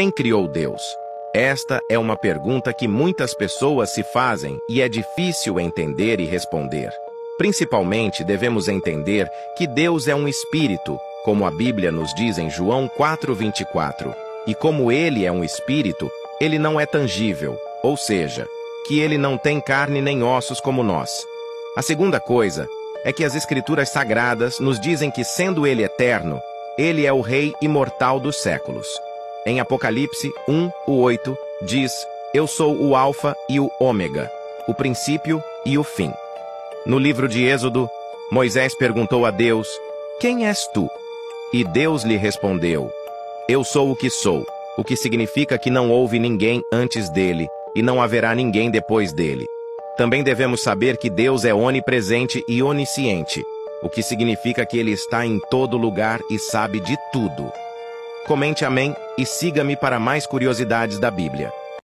Quem criou Deus? Esta é uma pergunta que muitas pessoas se fazem e é difícil entender e responder. Principalmente devemos entender que Deus é um espírito, como a Bíblia nos diz em João 4:24. E como ele é um espírito, ele não é tangível, ou seja, que ele não tem carne nem ossos como nós. A segunda coisa é que as escrituras sagradas nos dizem que sendo ele eterno, ele é o rei imortal dos séculos. Em Apocalipse 1, o 8, diz: Eu sou o Alfa e o Ômega, o princípio e o fim. No livro de Êxodo, Moisés perguntou a Deus: Quem és tu? E Deus lhe respondeu: Eu sou o que sou, o que significa que não houve ninguém antes dele e não haverá ninguém depois dele. Também devemos saber que Deus é onipresente e onisciente, o que significa que ele está em todo lugar e sabe de tudo. Comente amém e siga-me para mais curiosidades da Bíblia.